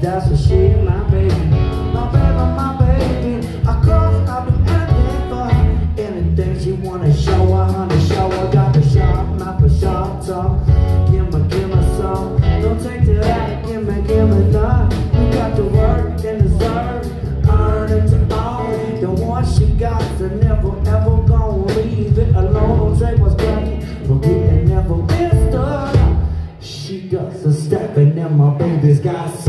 that's what she my baby. My baby, my baby. Of course, I'll do anything for her. Anything she wanna show her, honey, show her. Got the sharp, not the sharp talk. Give me, give me some. Don't take the act, give me, give me none. You got the work and deserve. Earn it to own. The one she got to never, ever gonna leave it alone. Take what's granted. Forget it, never missed her. She got some stepping and my baby's got sauce.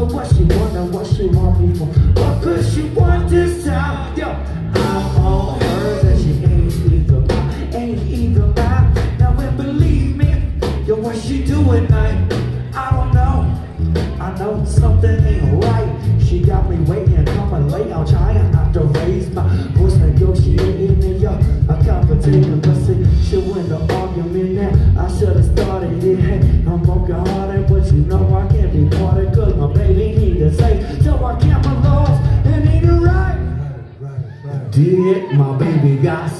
Of what she wonder, what she want me for. What could she want this time? Yo, I'm all her that she ain't even mine, ain't even mine. Now, and believe me, yo, what she do at night? I don't know. I know something ain't right. She got me waiting, coming late. I'm trying I should've started it. I'm hearted, but you know I can't be parted. Cause my baby need a safe, so I can't my lost and need to right. Did my baby got